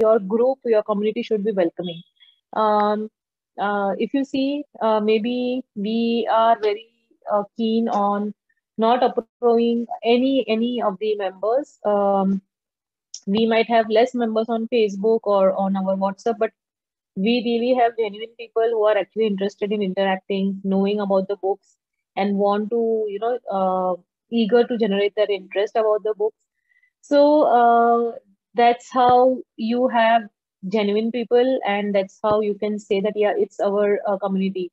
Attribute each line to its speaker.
Speaker 1: your group, your community should be welcoming. Um, uh, if you see, uh, maybe we are very uh, keen on not approving any any of the members. Um, we might have less members on Facebook or on our WhatsApp, but we really have genuine people who are actually interested in interacting, knowing about the books, and want to, you know, uh, eager to generate their interest about the books. So uh, that's how you have genuine people, and that's how you can say that yeah, it's our uh, community.